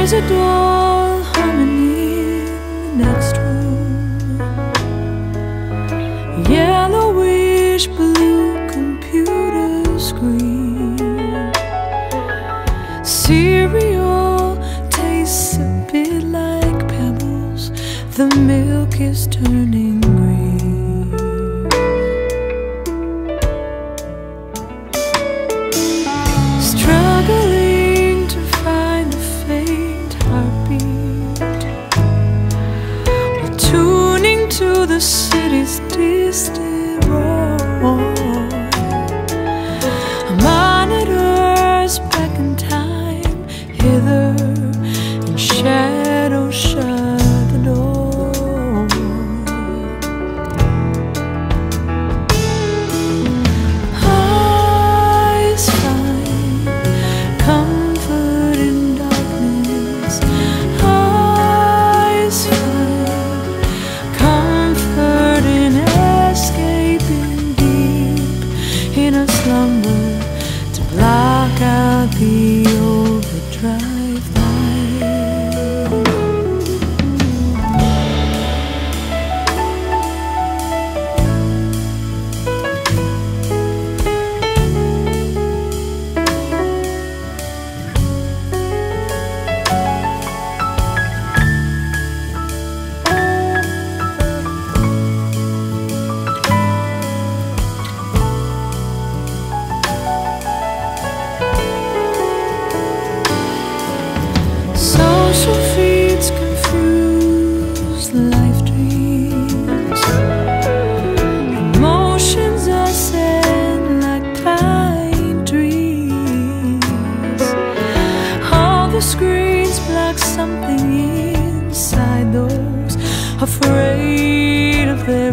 a doll humming in the next room. Yellowish blue computer screen. Cereal tastes a bit like pebbles. The milk is turning city's distant block out the overdrive block something inside those afraid of their